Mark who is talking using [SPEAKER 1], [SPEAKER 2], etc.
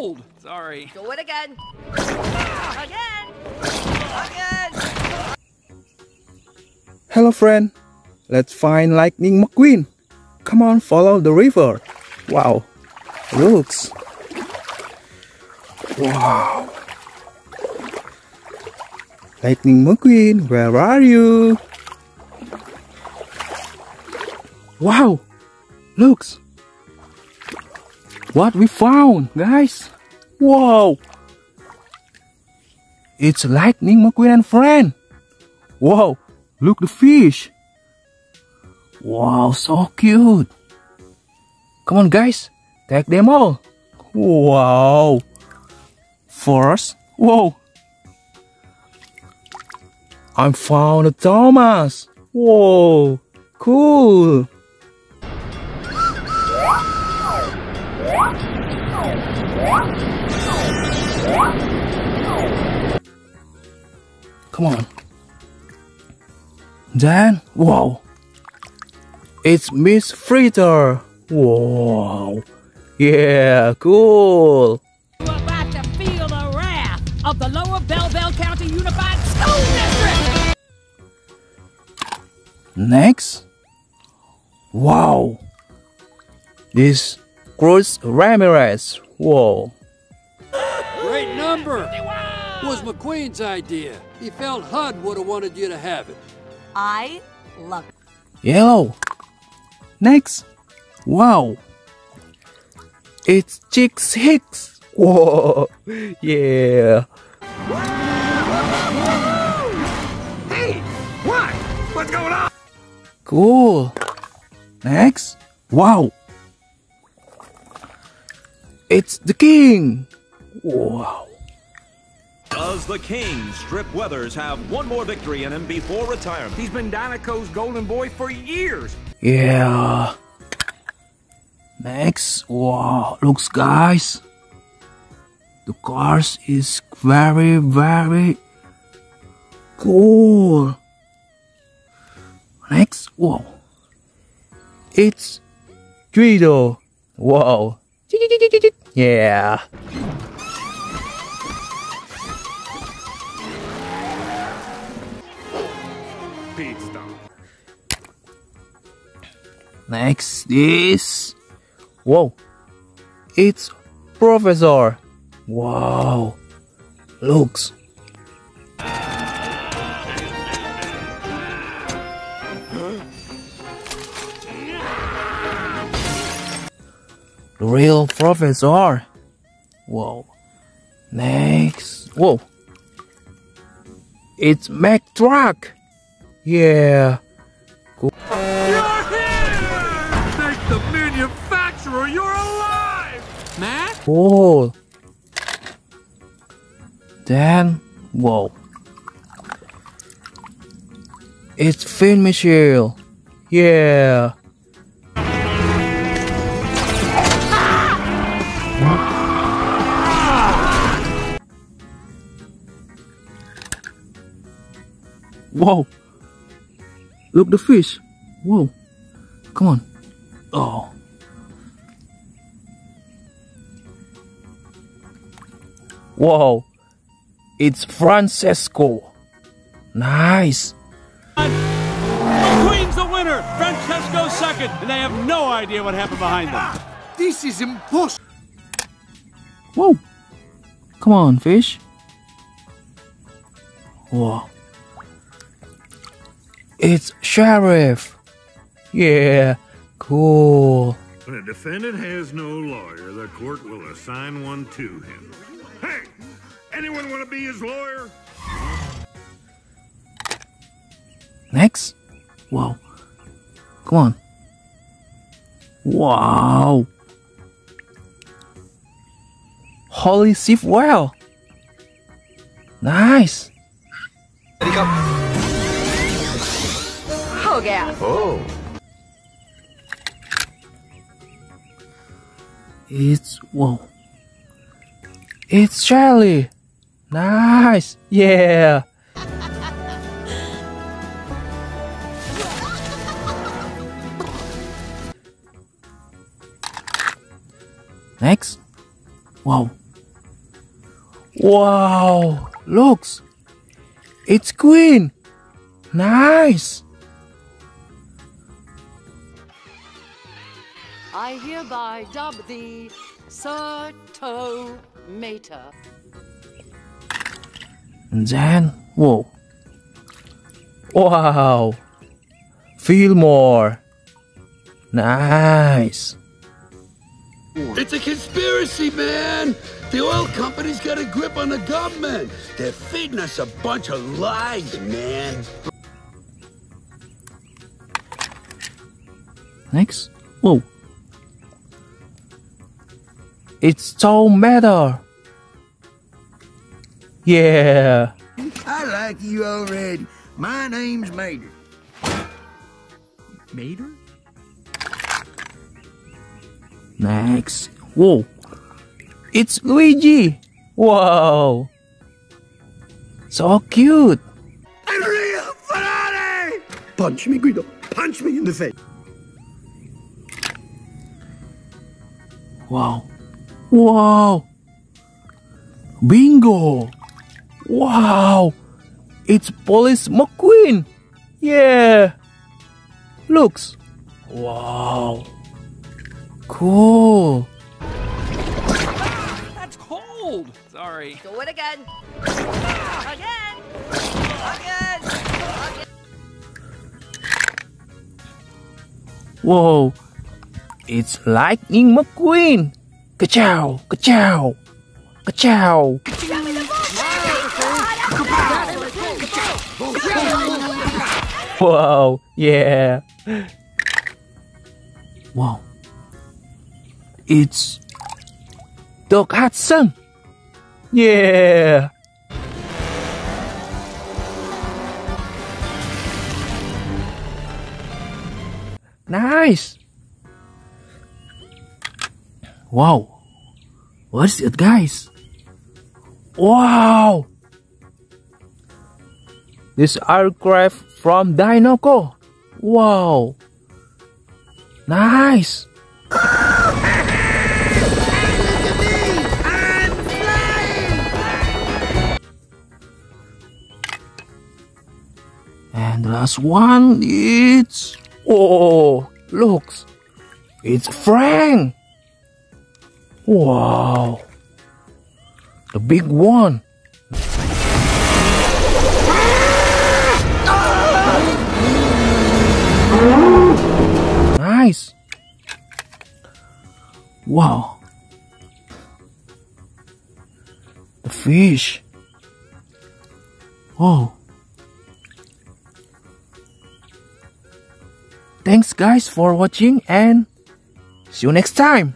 [SPEAKER 1] cold. Sorry.
[SPEAKER 2] Do it again. Again. Again.
[SPEAKER 3] Hello friend, let's find Lightning McQueen. Come on, follow the river. Wow, looks. Wow. Lightning McQueen, where are you? Wow, looks. What we found, guys. Whoa. It's Lightning McQueen and friend. Whoa, look the fish. Wow, so cute. Come on guys, take them all. Wow. First, whoa. I found a Thomas. Whoa, cool. Come on. Then, whoa. It's Miss Fritter. Whoa. Yeah, cool.
[SPEAKER 4] You're about to feel the wrath of the Lower Bell Bell County Unified School District.
[SPEAKER 3] Next. Wow. This Cruz Ramirez. Whoa.
[SPEAKER 5] Great number. Was McQueen's idea. He felt Hud would have wanted you to have it.
[SPEAKER 2] I love it.
[SPEAKER 3] Yellow. Next. Wow. It's Chick Hicks. Whoa. Yeah.
[SPEAKER 6] Hey, what? What's going on?
[SPEAKER 3] Cool. Next. Wow. It's the king. Wow.
[SPEAKER 7] Does the King, Strip Weathers, have one more victory in him before retirement?
[SPEAKER 6] He's been Dinoco's golden boy for years.
[SPEAKER 3] Yeah. Next. Wow. Looks guys. The cars is very, very cool. Next. Whoa. It's Guido. Whoa. Yeah. Next is. Whoa. It's Professor. Wow. Looks. The real Professor. Whoa. Next. Whoa. It's Mack Truck. Yeah.
[SPEAKER 6] You're here! Thank the manufacturer you're alive!
[SPEAKER 5] Matt?
[SPEAKER 3] Cool. Then, whoa. It's Finn McMissile. Yeah. Whoa. Look the fish. Whoa. Come on. Oh. Whoa. It's Francesco. Nice.
[SPEAKER 8] McQueen's the winner. Francesco second, and they have no idea what happened behind them.
[SPEAKER 6] This is impossible.
[SPEAKER 3] Whoa. Come on, fish. Whoa. It's Sheriff. Yeah. Cool.
[SPEAKER 9] When a defendant has no lawyer, the court will assign one to him. Hey, anyone want to be his lawyer?
[SPEAKER 3] Next. Wow. Come on. Wow. Holley Shiftwell. Nice.
[SPEAKER 2] Oh,
[SPEAKER 6] Oh.
[SPEAKER 3] It's whoa. It's Charlie. Nice. Yeah. Next. Wow. Wow, looks. It's Queen. Nice.
[SPEAKER 1] I hereby dub thee Sir Tow Mater.
[SPEAKER 3] And then, whoa. Wow. Fillmore. Nice.
[SPEAKER 6] It's a conspiracy, man! The oil company's got a grip on the government. They're feeding us a bunch of lies, man.
[SPEAKER 3] Next. Whoa. It's so matter. Yeah.
[SPEAKER 6] I like you already. My name's Mater. Mater?
[SPEAKER 3] Next. Whoa. It's Luigi. Wow. So cute.
[SPEAKER 6] Enrico Ferrari! Punch me, Guido. Punch me in the face.
[SPEAKER 3] Wow. Wow. Wingo. Wow. It's Police McQueen. Yeah. Looks. Wow. Cool.
[SPEAKER 8] That's cold. Sorry.
[SPEAKER 2] Do it again. Again. Again. Again.
[SPEAKER 3] Whoa. It's Lightning McQueen. Ka-chow. Ka-chow. Ka-chow. Wow. Yeah. Wow. It's Doc Hudson. Yeah. Nice. Wow. What's it, guys? Wow. This aircraft from Dinoco. Wow. Nice. And last one, it's oh, looks, it's Frank. Wow, the big one. Nice. Wow. The fish. Oh. Thanks guys for watching and see you next time.